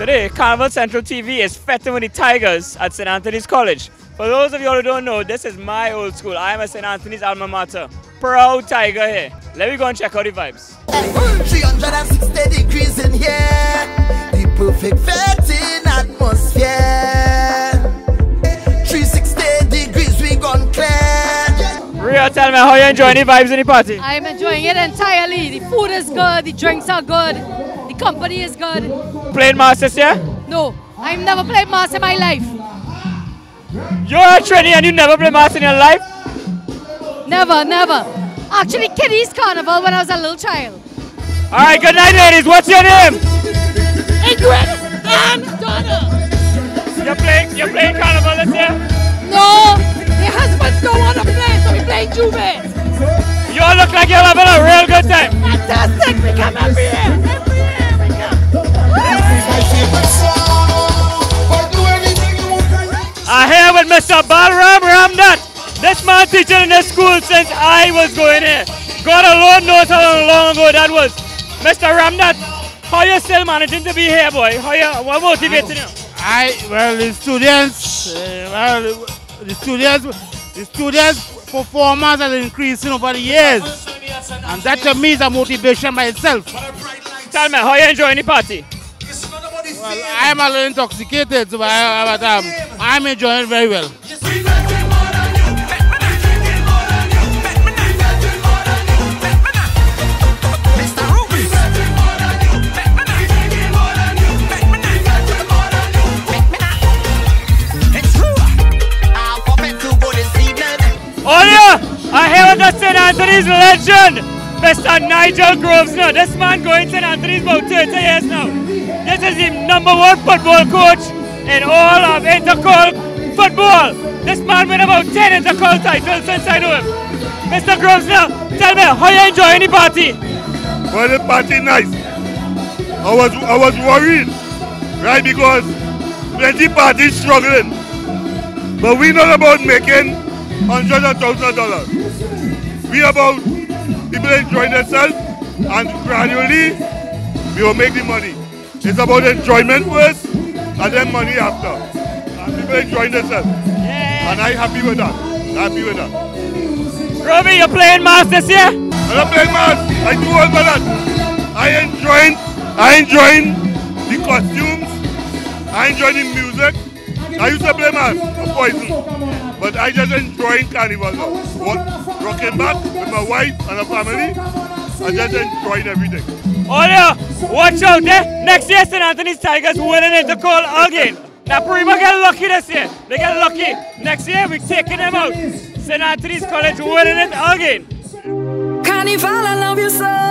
Today, Carnival Central TV is feting with the Tigers at St. Anthony's College. For those of you who don't know, this is my old school. I am a St. Anthony's alma mater. Proud Tiger here. Let me go and check out the vibes. 360 degrees in here. The perfect feting atmosphere. 360 degrees, we gone clear. Ria, tell me how you enjoying the vibes in the party? I'm enjoying it entirely. The food is good, the drinks are good, the company is good. Playing masters yeah? No, I've never played mass in my life. You're a Trini and you never played mass in your life? Never, never. Actually, Kiddies Carnival when I was a little child. Alright, good night ladies. What's your name? Ingrid and Donna. You're playing you're playing carnival this year? No, their husbands don't want to play, so we play J'ouvert. You all look like you're having a real good time. Fantastic, Balram Ramnath. This man teaching in this school since I was going here. God alone knows how long ago that was. Mr. Ramnath, how you still managing to be here, boy? How you, what motivating you? I well the students uh, well the students the students performance has increasing over the years and that to me is a motivation by itself. Tell me, how you enjoying the party? Well, I'm a little intoxicated I, but um, I'm enjoying very well. Oh I with the St. Anthony's legend, Mr. Nigel Grosvenor. This man going to St. Anthony's about 30 years now. This is the number one football coach in all of intercol football. This man win about 10 intercol titles since I know him. Mr. Grosvenor, tell me, how you enjoying the party? Well, the party nice. I was I was worried, right? Because plenty parties struggling, but we not about making hundreds of thousands of dollars. We about people enjoying themselves, and gradually we will make the money. It's about enjoyment first, and then money after. And people enjoying themselves, and I'm happy with that. Happy with that. Robbie, you're playing mass this year? I'm not playing mass. I do all for that. I enjoying, I enjoying the costumes. I enjoy the music. I used to play mass for Poison, but I just enjoying carnival now. Rocking back with my wife and the family. I just enjoying everything. Oh yeah, watch out eh? Next year St. Anthony's Tigers winning intercol again. Naparima get lucky this year. They get lucky. Next year we're taking them out. St. Anthony's College winning it again. Carnival, I love you so.